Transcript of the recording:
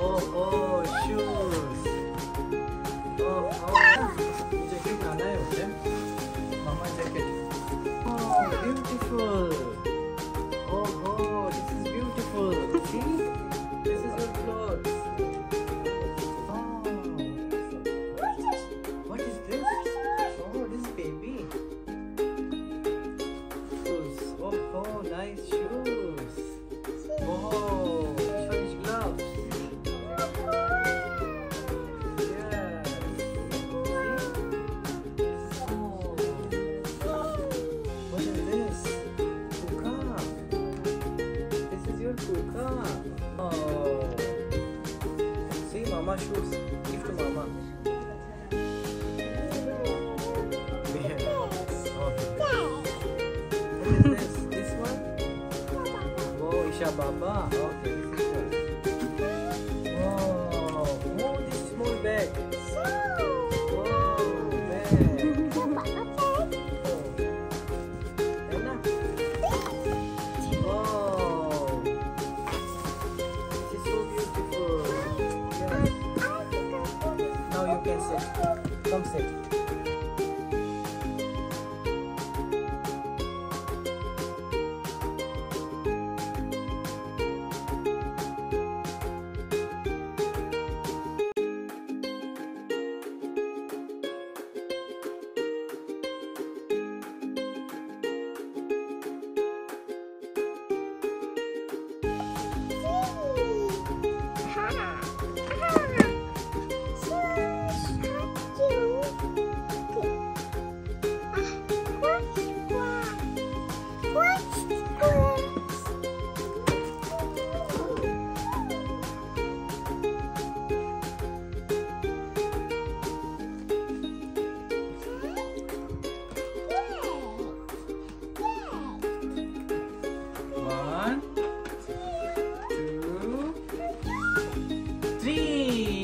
oh, oh. oh. Mama shoes. Give to Mama. okay. this? One? Oh, Baba. Okay, this. Wow. Oh, this small bag. Wow, bag. sunset Hey!